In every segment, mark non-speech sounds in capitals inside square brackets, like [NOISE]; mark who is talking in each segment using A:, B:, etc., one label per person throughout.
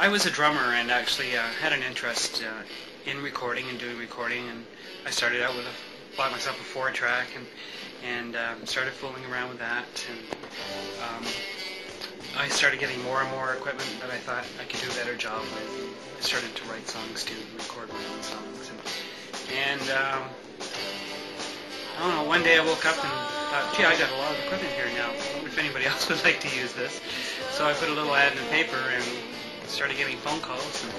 A: I was a drummer and actually uh, had an interest uh, in recording and doing recording, and I started out with a bought myself a four track and and um, started fooling around with that, and um, I started getting more and more equipment that I thought I could do a better job with. I started to write songs too, record my own songs, and, and um, I don't know. One day I woke up and thought, gee, I got a lot of equipment here now. Wonder if anybody [LAUGHS] else would like to use this. So I put a little ad in the paper and started getting phone calls, and,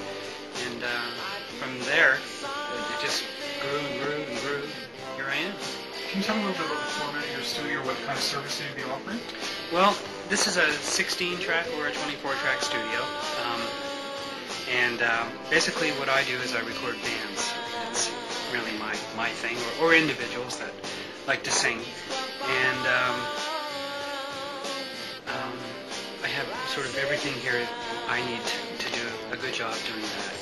A: and uh, from there it, just grew and grew and grew. Here I am.
B: Can you tell me a little bit about the format of your studio, what kind of service you'd be offering?
A: Well, this is a 16 track or a 24 track studio. Um, and um, basically what I do is I record bands. It's really my, my thing, or, or individuals that like to sing. And um, sort of everything here I need to, do a good job doing that.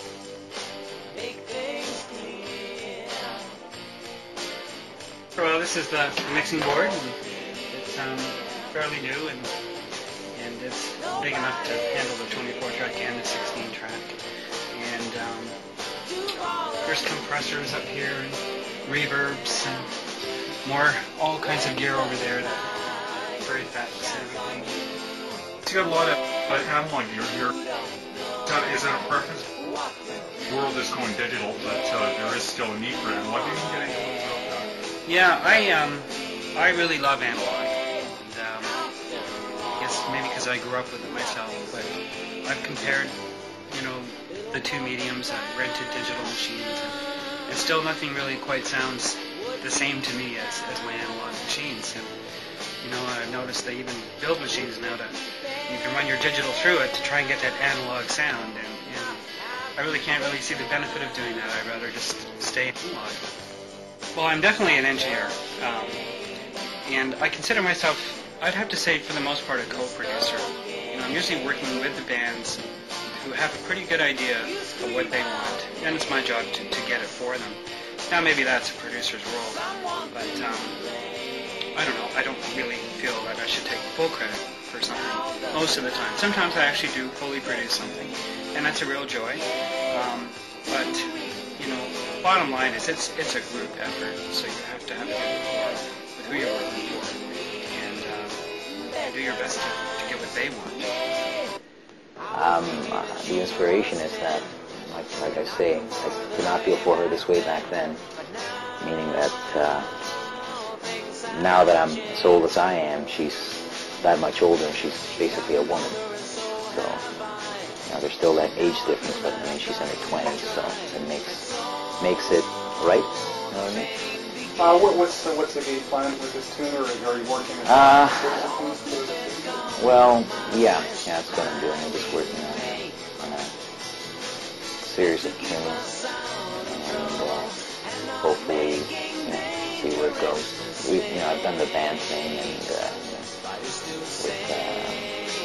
A: Well, this is the mixing board. It's um, fairly new and and it's big enough to handle the 24 track and the 16 track. And um, there's compressors up here and reverbs and more all kinds of gear over there that for effects and everything.
B: Got a lot of uh, analog gear here. Is that, is that a preference? The world is going digital, but uh, there is still a need for analog. You.
A: Yeah, I um, I really love analog. And, um, I guess maybe because I grew up with it myself, but I've compared, you know, the two mediums. I've rented digital machines, and, and still nothing really quite sounds the same to me as, as my analog machines. And, you know, I've noticed they even build machines now that you can run your digital through it to try and get that analog sound. And, and I really can't really see the benefit of doing that. I'd rather just stay analog. Well, I'm definitely an engineer, um, and I consider myself, I'd have to say, for the most part, a co-producer. You know, I'm usually working with the bands who have a pretty good idea of what they want, and it's my job to, to get it for them. Now, maybe that's a producer's role, but um, I don't know. I don't really feel that I should take full credit for something most of the time. Sometimes I actually do fully produce something, and that's a real joy. Um, but you know, bottom line is it's it's a group effort, so you have to have a good rapport with who you're working for, and uh, do your best to, to get what they want.
C: Um, the inspiration is that, like, like I say, I did not feel for her this way back then, meaning that uh, now that I'm as old as I am, she's that much older, and she's basically a woman. So, you know, there's still that age difference, but I mean, she's in her 20s, so it makes makes it right. You know what I mean?
B: Uh, what, what's the, what's the game plan with this tuner? Or are you working?
C: Uh? Well, yeah, yeah, that's what I'm doing. I'm just working on a, on a series of tunes, and uh, hopefully, you know, see where it goes. We, you know, I've done the band thing, and uh,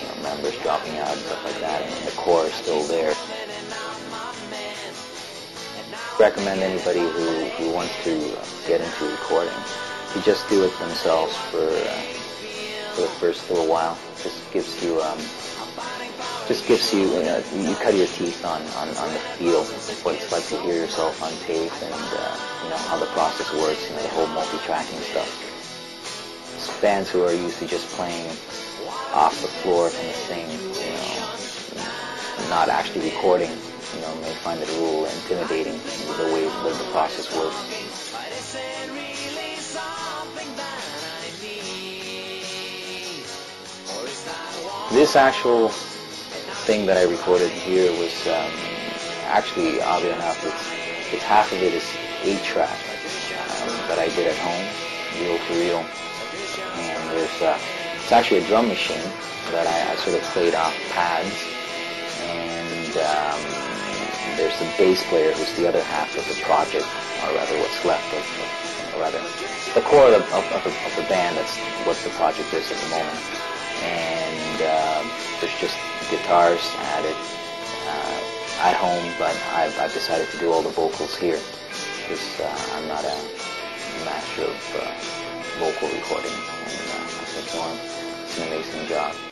C: know, members dropping out and stuff like that, and the core is still there. Recommend anybody who, who wants to get into recording to just do it themselves for uh, for the first little while. Just gives you um, just gives you you, know, you cut your teeth on, on, on the feel what it's like to hear yourself on tape and uh, you know how the process works, know the whole multi-tracking stuff. Bands who are used to just playing off the floor from the thing, you know, not actually recording, you know, may find it a little intimidating the way that the process works. This actual thing that I recorded here was um, actually, oddly enough, it's, it's half of it is eight track um, that I did at home, reel to reel, and there's uh, it's actually a drum machine that I, I sort of played off pads, and um, there's the bass player who's the other half of the project, or rather what's left of, of rather the core of, of, of, the, of the band. That's what the project is at the moment and uh, there's just guitars added uh, at home, but I've, I've decided to do all the vocals here because uh, I'm not a master of uh, vocal recording, and uh, I think Norm, an amazing job.